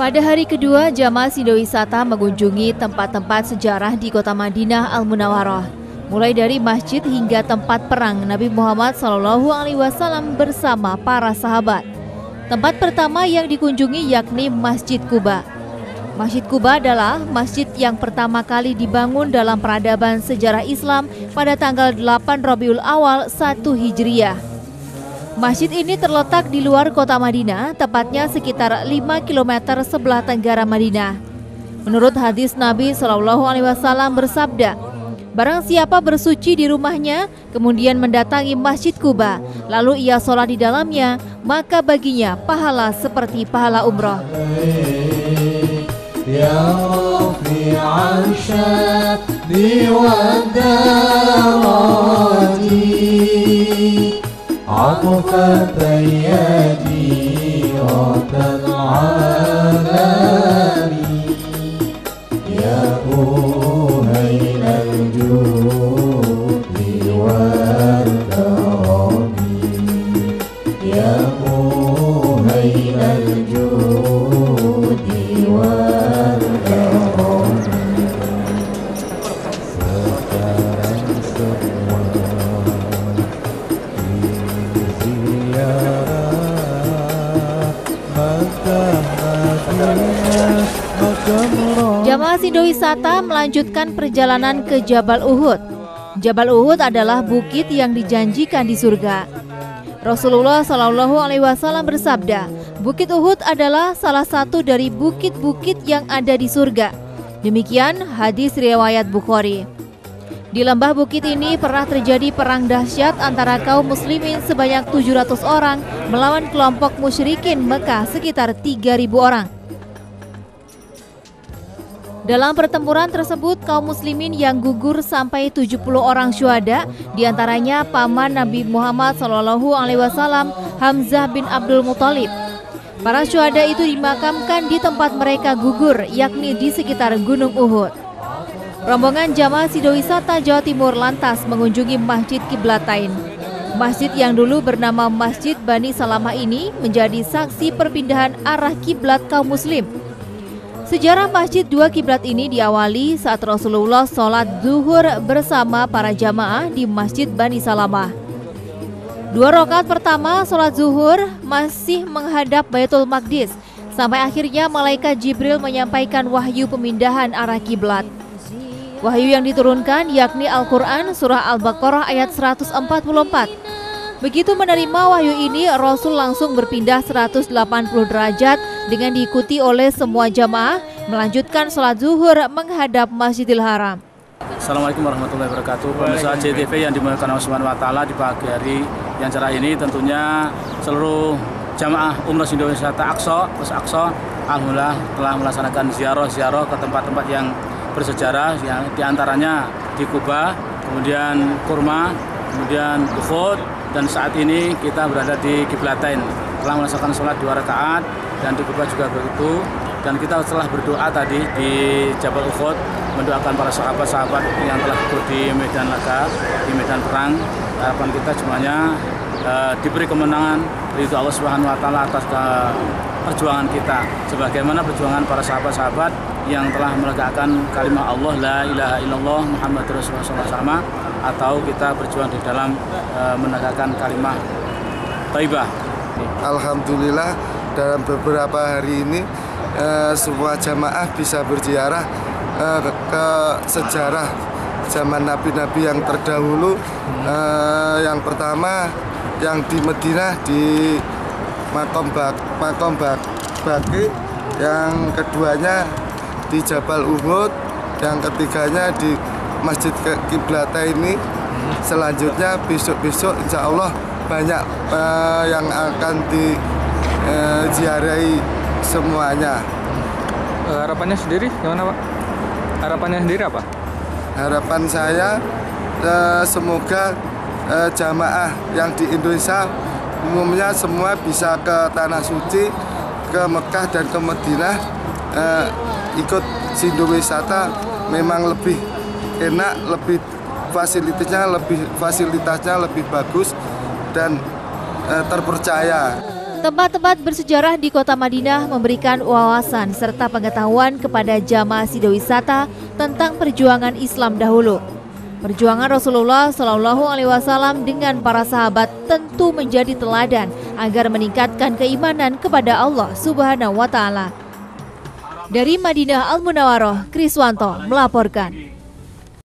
Pada hari kedua, jamaah Sindowisata mengunjungi tempat-tempat sejarah di kota Madinah Al Munawwaroh, mulai dari masjid hingga tempat perang Nabi Muhammad SAW bersama para sahabat. Tempat pertama yang dikunjungi yakni Masjid Kuba. Masjid Kuba adalah masjid yang pertama kali dibangun dalam peradaban sejarah Islam pada tanggal 8 Rabiul Awal 1 Hijriah. Masjid ini terletak di luar kota Madinah, tepatnya sekitar 5 km sebelah tenggara Madinah. Menurut hadis Nabi Shallallahu Alaihi Wasallam bersabda, Barang siapa bersuci di rumahnya, kemudian mendatangi Masjid Kuba, lalu ia sholat di dalamnya, maka baginya pahala seperti pahala umroh. عطفت يدي العالم يا أهيل الجود والكرم يا Jamaah Sindowisata melanjutkan perjalanan ke Jabal Uhud. Jabal Uhud adalah bukit yang dijanjikan di surga. Rasulullah Shallallahu Alaihi Wasallam bersabda, Bukit Uhud adalah salah satu dari bukit-bukit yang ada di surga. Demikian hadis riwayat Bukhari. Di lembah bukit ini pernah terjadi perang dahsyat antara kaum muslimin sebanyak 700 orang melawan kelompok musyrikin Mekah sekitar 3000 orang. Dalam pertempuran tersebut, kaum muslimin yang gugur sampai 70 orang syuhada, di antaranya paman Nabi Muhammad SAW, Hamzah bin Abdul Muthalib. Para syuhada itu dimakamkan di tempat mereka gugur, yakni di sekitar Gunung Uhud. Rombongan jamaah Sidowisata Jawa Timur lantas mengunjungi Masjid Kiblatain. Masjid yang dulu bernama Masjid Bani Salamah ini menjadi saksi perpindahan arah kiblat kaum muslim. Sejarah Masjid dua kiblat ini diawali saat Rasulullah sholat zuhur bersama para jamaah di Masjid Bani Salamah. Dua rakaat pertama sholat zuhur masih menghadap Baitul Maqdis sampai akhirnya malaikat Jibril menyampaikan wahyu pemindahan arah kiblat. Wahyu yang diturunkan yakni Al-Quran Surah Al-Baqarah ayat 144. Begitu menerima wahyu ini, Rasul langsung berpindah 180 derajat dengan diikuti oleh semua jamaah melanjutkan sholat zuhur menghadap Masjidil Haram. Assalamualaikum warahmatullahi wabarakatuh. Pemirsa JTV yang dimuliakan Allah Subhanahu wa taala di pagi hari yang cerah ini tentunya seluruh jamaah Umrah Indonesia Aqsa, Aqsa alhamdulillah telah melaksanakan ziarah-ziarah ke tempat-tempat yang bersejarah yang di antaranya di Kuba, kemudian Kurma, kemudian Uhud, dan saat ini kita berada di Kiblatain. Telah melaksanakan sholat dua rakaat dan di Kuba juga begitu. Dan kita setelah berdoa tadi di Jabal Uhud mendoakan para sahabat-sahabat yang telah gugur di medan laga, di medan perang. Harapan kita semuanya uh, diberi kemenangan dari Allah Subhanahu wa taala atas uh, perjuangan kita. Sebagaimana perjuangan para sahabat-sahabat yang telah menegakkan kalimat Allah la ilaha illallah Muhammad Rasulullah SAW atau kita berjuang di dalam uh, menegakkan kalimat taibah. Alhamdulillah dalam beberapa hari ini uh, semua jamaah bisa berziarah uh, ke sejarah zaman nabi-nabi yang terdahulu. Uh, yang pertama yang di Medina di makom bak makom bak baki yang keduanya di Jabal Uhud, yang ketiganya di Masjid Kiblata ini. Selanjutnya besok-besok insya Allah banyak uh, yang akan di uh, semuanya. Uh, harapannya sendiri gimana Pak? Harapannya sendiri apa? Harapan saya uh, semoga uh, jamaah yang di Indonesia umumnya semua bisa ke Tanah Suci, ke Mekah dan ke Madinah uh, ikut Sindo Wisata memang lebih enak, lebih fasilitasnya lebih fasilitasnya lebih bagus dan uh, terpercaya. Tempat-tempat bersejarah di kota Madinah memberikan wawasan serta pengetahuan kepada jamaah sidowisata tentang perjuangan Islam dahulu. Perjuangan Rasulullah Shallallahu Alaihi Wasallam dengan para sahabat tentu menjadi teladan agar meningkatkan keimanan kepada Allah Subhanahu Wa Taala. Dari Madinah Al Munawwaroh, Kriswanto melaporkan.